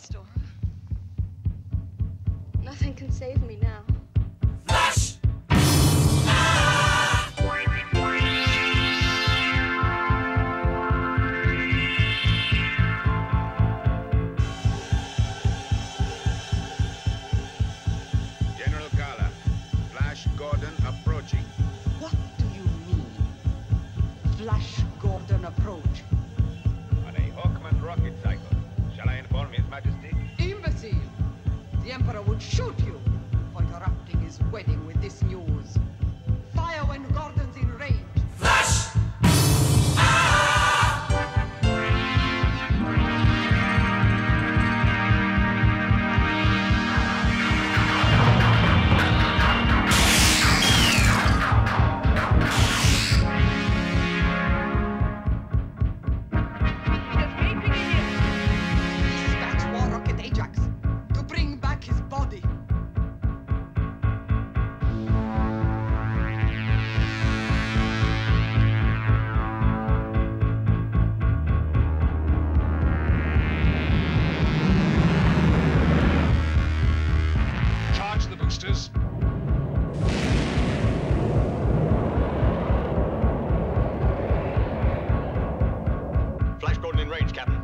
lost, Aura. Nothing can save me now. Flash General Kala, Flash! General Emperor would shoot you for interrupting his wedding with this news. Captain.